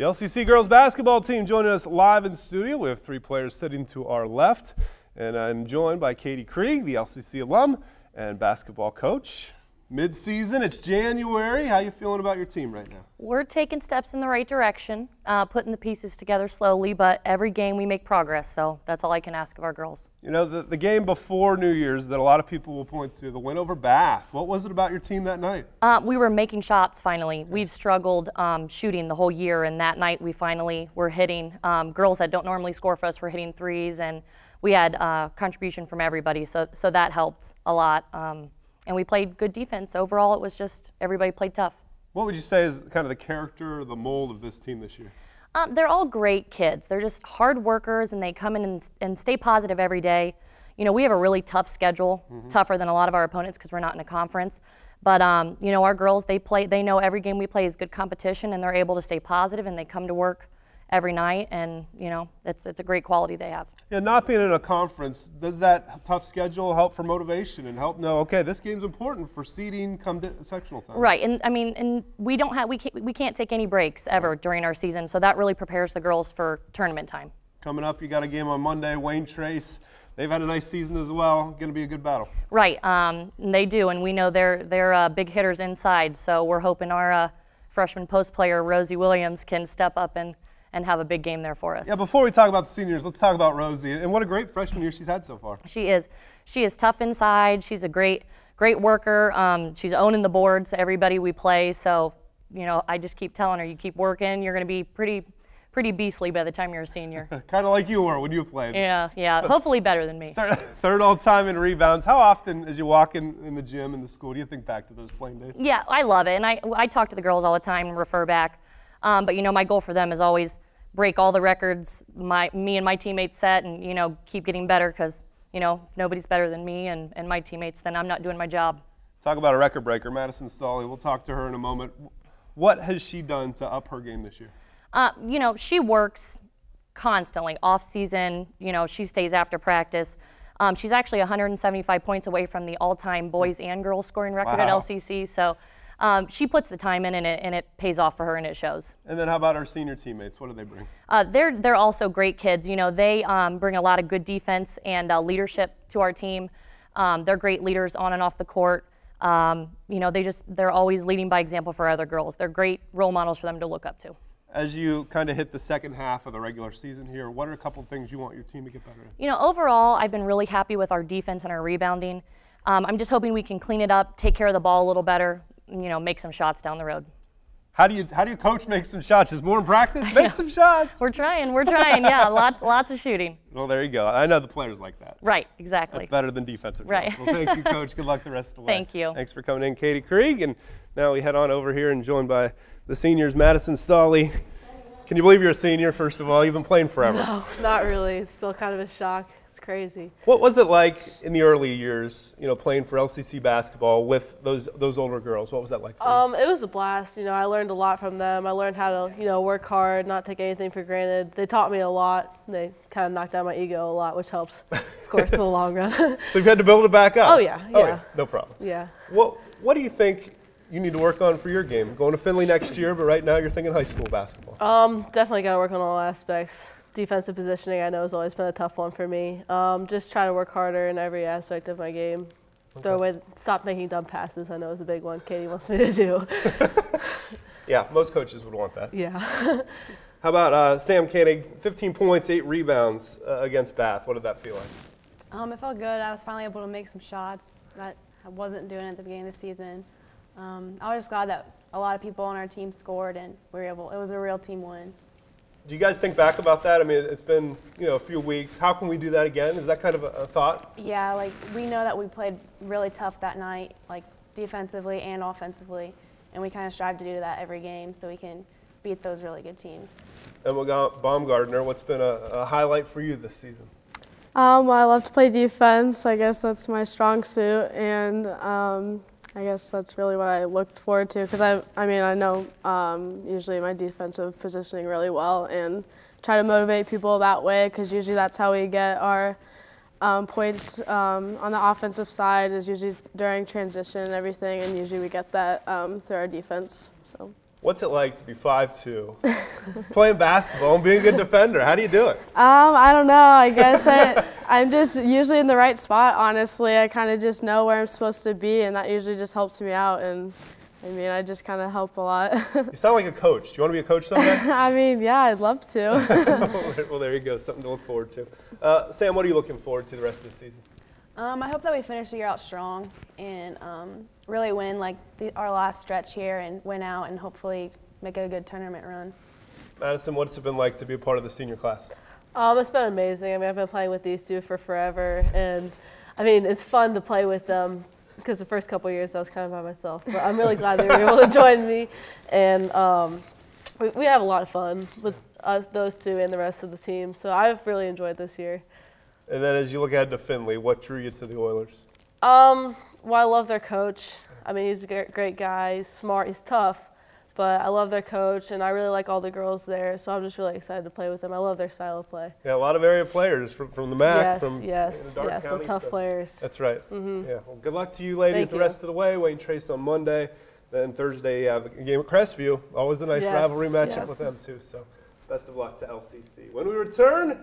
The LCC girls basketball team joining us live in studio. We have three players sitting to our left, and I'm joined by Katie Krieg, the LCC alum and basketball coach. Mid-season, it's January. How you feeling about your team right now? We're taking steps in the right direction, uh, putting the pieces together slowly, but every game we make progress, so that's all I can ask of our girls. You know, the, the game before New Year's that a lot of people will point to, the win over Bath. What was it about your team that night? Uh, we were making shots finally. We've struggled um, shooting the whole year, and that night we finally were hitting. Um, girls that don't normally score for us were hitting threes, and we had uh, contribution from everybody, so, so that helped a lot. Um, and we played good defense. Overall, it was just everybody played tough. What would you say is kind of the character or the mold of this team this year? Um, they're all great kids. They're just hard workers, and they come in and, and stay positive every day. You know, we have a really tough schedule, mm-hmm. tougher than a lot of our opponents because we're not in a conference. But um, you know, our girls, they play. They know every game we play is good competition, and they're able to stay positive, and they come to work every night, and you know, it's it's a great quality they have. Yeah, not being in a conference, does that tough schedule help for motivation and help know, okay, this game's important for seeding come sectional time? Right, and I mean, and we don't have, we can't, we can't take any breaks ever right. during our season, so that really prepares the girls for tournament time. Coming up, you got a game on Monday, Wayne Trace. They've had a nice season as well. Going to be a good battle. Right, um, they do, and we know they're they're uh, big hitters inside. So we're hoping our uh, freshman post player Rosie Williams can step up and and have a big game there for us. Yeah, before we talk about the seniors, let's talk about Rosie and what a great freshman year she's had so far. She is. She is tough inside. She's a great, great worker. Um, she's owning the boards, everybody we play. So, you know, I just keep telling her, you keep working, you're going to be pretty, pretty beastly by the time you're a senior. kind of like you were when you played. Yeah, yeah. Hopefully better than me. Third, third all time in rebounds. How often, as you walk in, in the gym in the school, do you think back to those playing days? Yeah, I love it, and I I talk to the girls all the time and refer back. Um, but you know, my goal for them is always break all the records my me and my teammates set, and you know keep getting better because you know if nobody's better than me and, and my teammates, then I'm not doing my job. Talk about a record breaker, Madison Stolle. We'll talk to her in a moment. What has she done to up her game this year? Uh, you know, she works constantly off season. You know, she stays after practice. Um, she's actually 175 points away from the all-time boys and girls scoring record wow. at LCC. So um, she puts the time in and it, and it pays off for her and it shows. And then how about our senior teammates? What do they bring? Uh, they're, they're also great kids. You know, they um, bring a lot of good defense and uh, leadership to our team. Um, they're great leaders on and off the court. Um, you know, they just, they're always leading by example for other girls. They're great role models for them to look up to. As you kind of hit the second half of the regular season here, what are a couple of things you want your team to get better at? You know, overall, I've been really happy with our defense and our rebounding. Um, I'm just hoping we can clean it up, take care of the ball a little better, you know, make some shots down the road. How do you how do you coach make some shots? Is more in practice? Make some shots. We're trying. We're trying. Yeah, lots lots of shooting. Well, there you go. I know the players like that. Right. Exactly. That's better than defensive. Right. Well, thank you, coach. Good luck the rest of the way. Thank you. Thanks for coming in, Katie Krieg. And now we head on over here and joined by the seniors, Madison Stolle. Can you believe you're a senior? First of all, you've been playing forever. No, not really. It's still kind of a shock crazy. What was it like in the early years, you know, playing for LCC basketball with those those older girls? What was that like for um, you? It was a blast. You know, I learned a lot from them. I learned how to, you know, work hard, not take anything for granted. They taught me a lot. They kind of knocked down my ego a lot, which helps, of course, in the long run. so you've had to build it back up? Oh, yeah. Oh, yeah. yeah. No problem. Yeah. What, what do you think you need to work on for your game? Going to Findlay next year, but right now you're thinking high school basketball. Um, definitely got to work on all aspects defensive positioning, I know, has always been a tough one for me. Um, just try to work harder in every aspect of my game. Okay. Throw away, stop making dumb passes. I know is a big one. Katie wants me to do. yeah, most coaches would want that. Yeah. How about uh, Sam Koenig? 15 points, eight rebounds uh, against Bath. What did that feel like? Um, it felt good. I was finally able to make some shots that I wasn't doing at the beginning of the season. Um, I was just glad that a lot of people on our team scored and we were able. It was a real team win do you guys think back about that? I mean, it's been you know a few weeks. How can we do that again? Is that kind of a, a thought? Yeah, like we know that we played really tough that night, like defensively and offensively, and we kind of strive to do that every game so we can beat those really good teams. And we got Baumgardner. What's been a, a highlight for you this season? Um, I love to play defense. I guess that's my strong suit, and um, I guess that's really what I looked forward to because I, I mean, I know um, usually my defensive positioning really well and try to motivate people that way because usually that's how we get our um, points um, on the offensive side is usually during transition and everything, and usually we get that um, through our defense. So. What's it like to be 5'2", playing basketball and being a good defender? How do you do it? Um, I don't know. I guess I, I'm just usually in the right spot. Honestly, I kind of just know where I'm supposed to be, and that usually just helps me out. And I mean, I just kind of help a lot. You sound like a coach. Do you want to be a coach someday? I mean, yeah, I'd love to. well, there you go. Something to look forward to. Uh, Sam, what are you looking forward to the rest of the season? Um, I hope that we finish the year out strong and um, really win like the, our last stretch here and win out and hopefully make a good tournament run. Madison, what's it been like to be a part of the senior class? Um, it's been amazing. I mean, I've been playing with these two for forever, and I mean, it's fun to play with them because the first couple of years I was kind of by myself. But I'm really glad they were able to join me, and um, we, we have a lot of fun with us, those two, and the rest of the team. So I've really enjoyed this year. And then as you look ahead to Findlay, what drew you to the Oilers? Um, well, I love their coach. I mean, he's a great guy. He's smart. He's tough. But I love their coach, and I really like all the girls there. So I'm just really excited to play with them. I love their style of play. Yeah, a lot of area players from, from the MAC. yes, from yes, the Dark yes. Some County, tough so- players. That's right. Yeah. Well, good luck to you, ladies, Thank the you. rest of the way. Wayne Trace on Monday. Then Thursday, you have a game at Crestview. Always a nice Yes, rivalry matchup yes. with them, too. So best of luck to LCC. When we return,